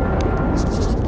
Thank you.